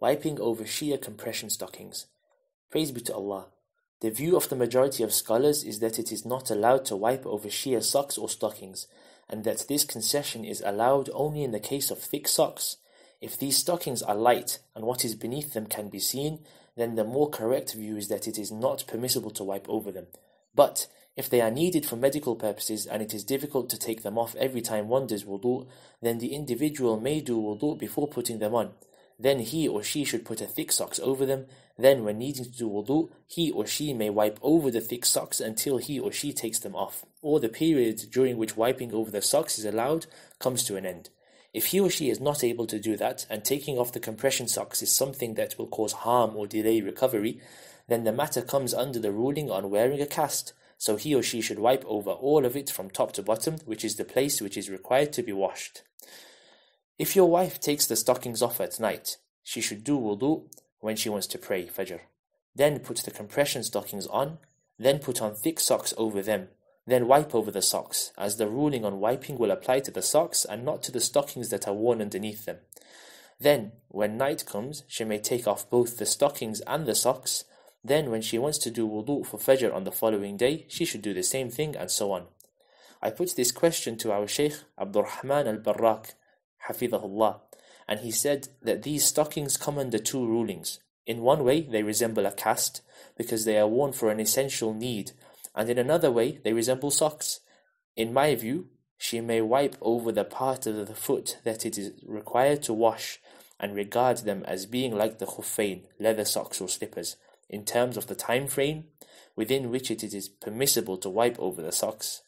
Wiping over sheer compression stockings. Praise be to Allah. The view of the majority of scholars is that it is not allowed to wipe over sheer socks or stockings, and that this concession is allowed only in the case of thick socks. If these stockings are light and what is beneath them can be seen, then the more correct view is that it is not permissible to wipe over them. But if they are needed for medical purposes and it is difficult to take them off every time one does wudu, then the individual may do wudu before putting them on. Then he or she should put a thick socks over them. Then when needing to do wudu, he or she may wipe over the thick socks until he or she takes them off, or the period during which wiping over the socks is allowed comes to an end. If he or she is not able to do that, and taking off the compression socks is something that will cause harm or delay recovery, then the matter comes under the ruling on wearing a cast, so he or she should wipe over all of it from top to bottom, which is the place which is required to be washed. If your wife takes the stockings off at night, she should do wudu when she wants to pray Fajr. Then put the compression stockings on, then put on thick socks over them, then wipe over the socks, as the ruling on wiping will apply to the socks and not to the stockings that are worn underneath them. Then, when night comes, she may take off both the stockings and the socks. Then, when she wants to do wudu for Fajr on the following day, she should do the same thing, and so on. I put this question to our Shaykh Abdurrahman al Barrak Hafidahullah, and he said that these stockings come under two rulings. In one way, they resemble a cast, because they are worn for an essential need, and in another way, they resemble socks. In my view, she may wipe over the part of the foot that it is required to wash and regard them as being like the khuffain, leather socks or slippers, in terms of the time frame within which it is permissible to wipe over the socks.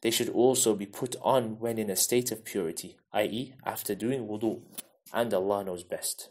They should also be put on when in a state of purity, i.e., after doing wudu, and Allah knows best.